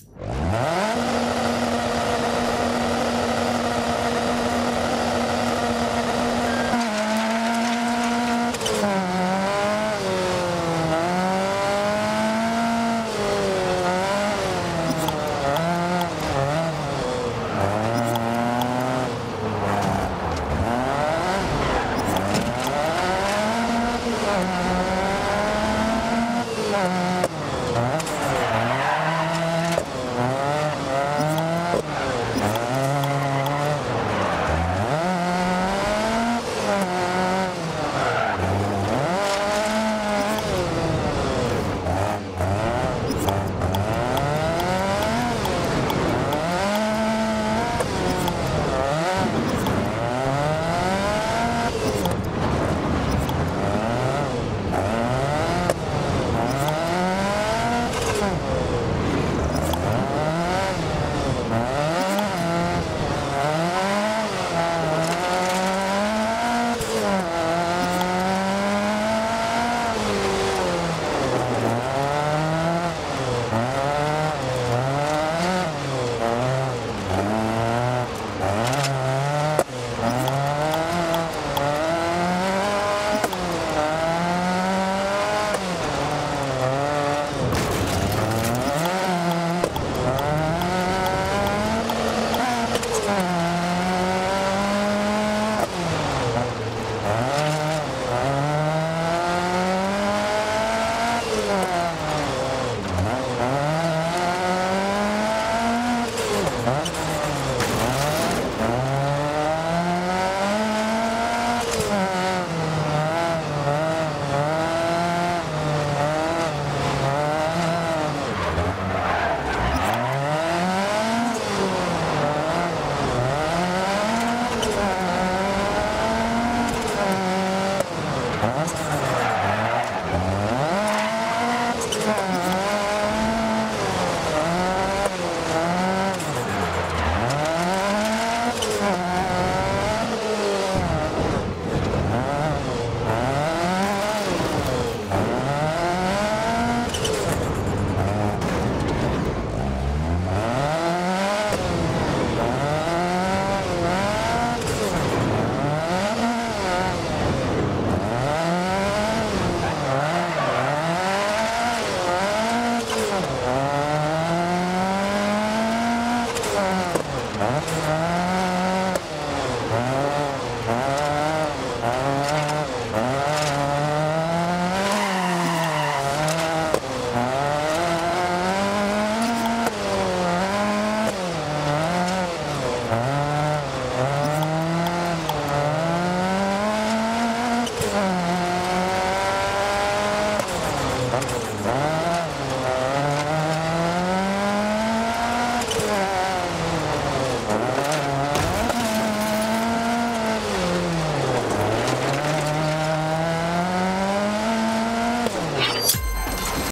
you Huh?